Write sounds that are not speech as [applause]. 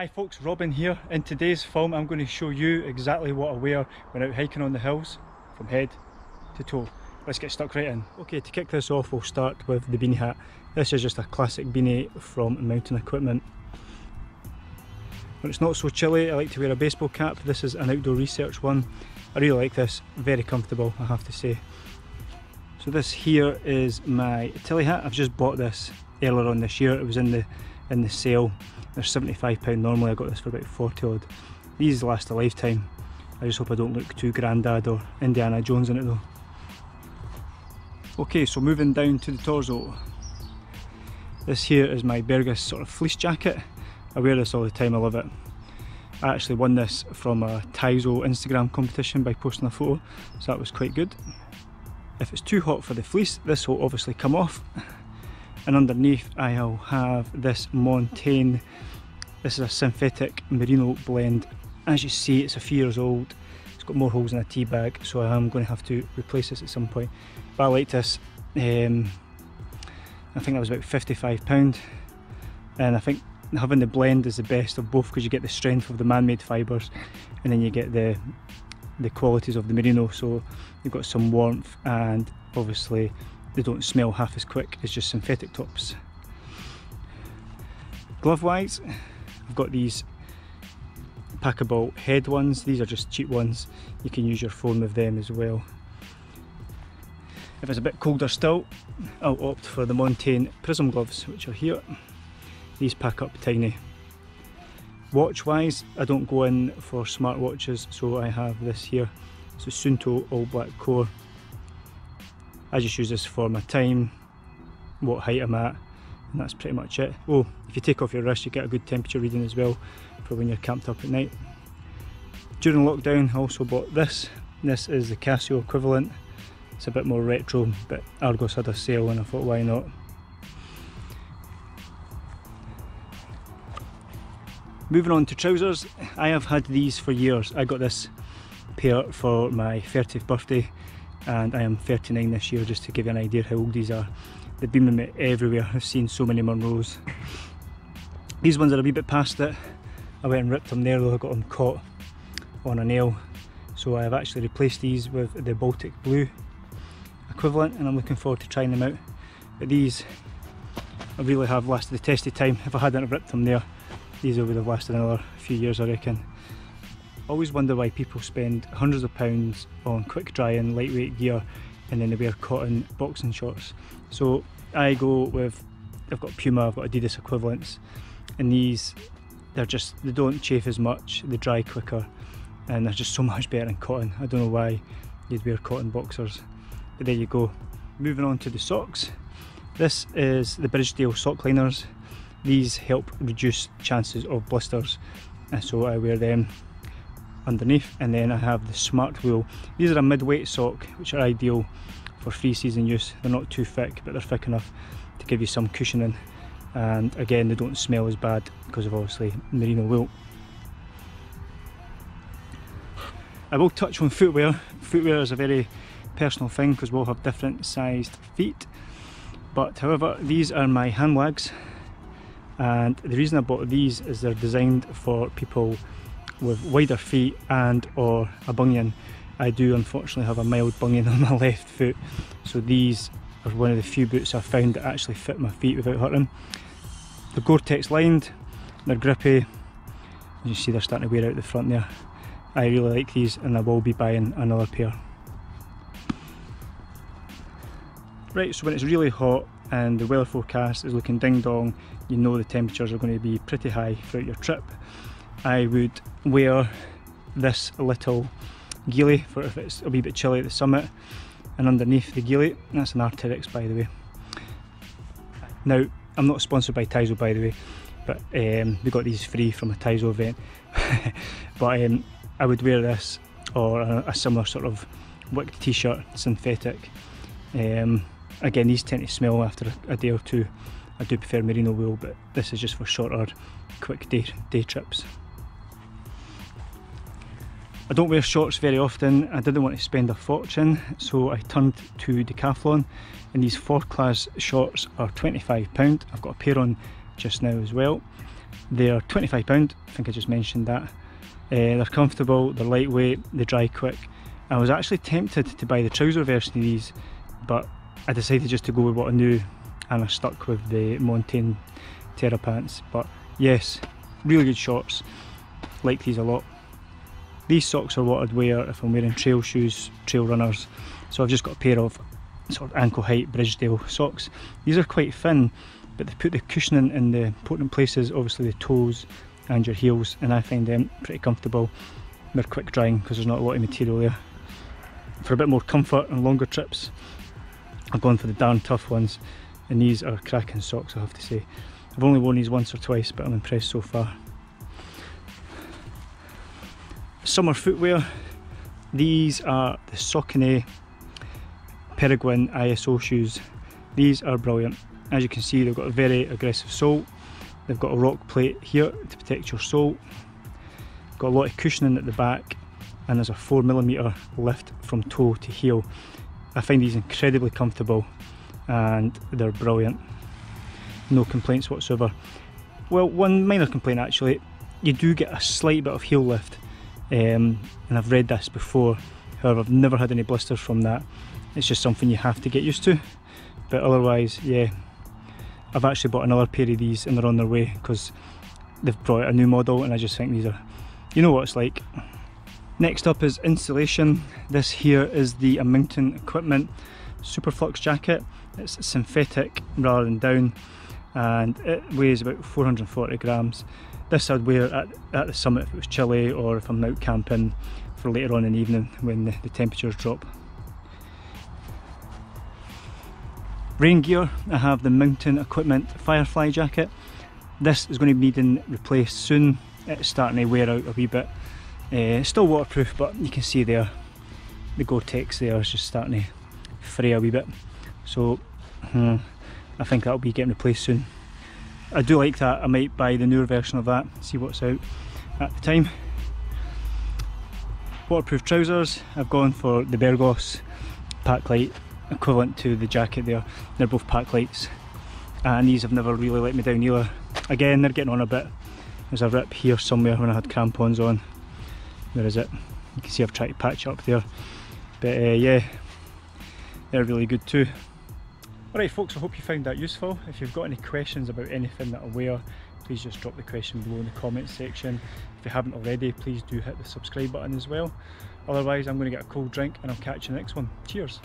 Hi folks, Robin here. In today's film I'm going to show you exactly what I wear when out hiking on the hills from head to toe. Let's get stuck right in. Okay, to kick this off we'll start with the beanie hat. This is just a classic beanie from Mountain Equipment. When it's not so chilly I like to wear a baseball cap. This is an outdoor research one. I really like this, very comfortable I have to say. So this here is my Tilley hat. I've just bought this earlier on this year. It was in the in the sale they're £75 normally, I got this for about 40 odd. These last a lifetime. I just hope I don't look too grandad or Indiana Jones in it though. Okay, so moving down to the torso. This here is my Berghaus sort of fleece jacket. I wear this all the time, I love it. I actually won this from a Tiso Instagram competition by posting a photo, so that was quite good. If it's too hot for the fleece, this will obviously come off [laughs] and underneath I'll have this Montane this is a synthetic merino blend. As you see it's a few years old. It's got more holes in a tea bag so I am going to have to replace this at some point. But I like this. Um, I think that was about £55 and I think having the blend is the best of both because you get the strength of the man-made fibres and then you get the the qualities of the merino. So you've got some warmth and obviously they don't smell half as quick as just synthetic tops. Glove wise, I've got these packable head ones, these are just cheap ones, you can use your phone with them as well. If it's a bit colder still, I'll opt for the Montane Prism gloves, which are here. These pack up tiny. Watch wise, I don't go in for smart watches, so I have this here. It's a Suunto All Black Core I just use this for my time, what height I'm at, and that's pretty much it. Oh, if you take off your wrist you get a good temperature reading as well for when you're camped up at night. During lockdown I also bought this. This is the Casio equivalent. It's a bit more retro, but Argos had a sale and I thought why not. Moving on to trousers, I have had these for years. I got this pair for my 30th birthday and I am 39 this year just to give you an idea how old these are. They've been with me everywhere, I've seen so many Munros. These ones are a wee bit past it. I went and ripped them there though, I got them caught on a nail. So I have actually replaced these with the Baltic Blue equivalent and I'm looking forward to trying them out. But these I really have lasted the test of time. If I hadn't ripped them there, these would have lasted another few years I reckon always wonder why people spend hundreds of pounds on quick drying lightweight gear and then they wear cotton boxing shorts. So I go with, I've got Puma, I've got Adidas equivalents and these, they're just, they don't chafe as much, they dry quicker and they're just so much better than cotton. I don't know why you'd wear cotton boxers, but there you go. Moving on to the socks. This is the Bridgedale sock liners. These help reduce chances of blisters and so I wear them underneath and then I have the Smartwool these are a mid-weight sock which are ideal for free season use. They're not too thick but they're thick enough to give you some cushioning. And again they don't smell as bad because of obviously merino wool I will touch on footwear. Footwear is a very personal thing because we all have different sized feet. But however these are my Hanwags and the reason I bought these is they're designed for people with wider feet and or a bunion. I do unfortunately have a mild bunion [laughs] on my left foot so these are one of the few boots I've found that actually fit my feet without hurting. They're Gore-Tex lined, they're grippy, you see they're starting to wear out the front there. I really like these and I will be buying another pair. Right, so when it's really hot and the weather forecast is looking ding dong, you know the temperatures are going to be pretty high throughout your trip. I would wear this little gilet for if it's a wee bit chilly at the summit and underneath the gilet, that's an Arc'teryx by the way. Now I'm not sponsored by Tiso by the way but um, we got these free from a Tiso event [laughs] but um, I would wear this or a, a similar sort of wicked t-shirt, synthetic. Um, again these tend to smell after a, a day or two. I do prefer merino wool but this is just for shorter quick day, day trips. I don't wear shorts very often, I didn't want to spend a fortune so I turned to Decathlon and these Forclaz shorts are £25. I've got a pair on just now as well. They're £25, I think I just mentioned that. Uh, they're comfortable, they're lightweight, they dry quick. I was actually tempted to buy the trouser version of these, but I decided just to go with what I knew and I stuck with the Montane Terra pants. But yes, really good shorts, like these a lot. These socks are what I'd wear if I'm wearing trail shoes, trail runners. So I've just got a pair of sort of ankle height Bridgedale socks. These are quite thin, but they put the cushioning in the important places, obviously the toes and your heels, and I find them pretty comfortable. They're quick drying because there's not a lot of material there. For a bit more comfort and longer trips, I've gone for the darn tough ones, and these are cracking socks I have to say. I've only worn these once or twice, but I'm impressed so far. Summer footwear, these are the Saucony Peregrine ISO shoes. These are brilliant. As you can see, they've got a very aggressive sole. They've got a rock plate here to protect your sole. Got a lot of cushioning at the back and there's a 4mm lift from toe to heel. I find these incredibly comfortable and they're brilliant. No complaints whatsoever. Well, one minor complaint actually, you do get a slight bit of heel lift um, and I've read this before, however I've never had any blisters from that. It's just something you have to get used to. But otherwise yeah I've actually bought another pair of these and they're on their way because they've brought a new model and I just think these are you know what it's like. Next up is insulation. This here is the Mountain Equipment. Superflux jacket. It's synthetic rather than down and it weighs about 440 grams this I'd wear at, at the summit if it was chilly or if I'm out camping for later on in the evening when the, the temperatures drop Rain gear, I have the Mountain Equipment Firefly jacket. This is going to be needing replaced soon. It's starting to wear out a wee bit. Uh, still waterproof, but you can see there, the Gore-Tex there is just starting to fray a wee bit. So hmm, I think that'll be getting replaced soon. I do like that, I might buy the newer version of that, see what's out at the time. Waterproof trousers, I've gone for the Bergos Pack Light equivalent to the jacket there. They're both Paclites and these have never really let me down either. Again they're getting on a bit. There's a rip here somewhere when I had crampons on. Where is it? You can see I've tried to patch up there. But uh, yeah, they're really good too. Alright folks, I hope you found that useful. If you've got any questions about anything that I wear, please just drop the question below in the comments section. If you haven't already, please do hit the subscribe button as well. Otherwise, I'm going to get a cold drink and I'll catch you next one. Cheers!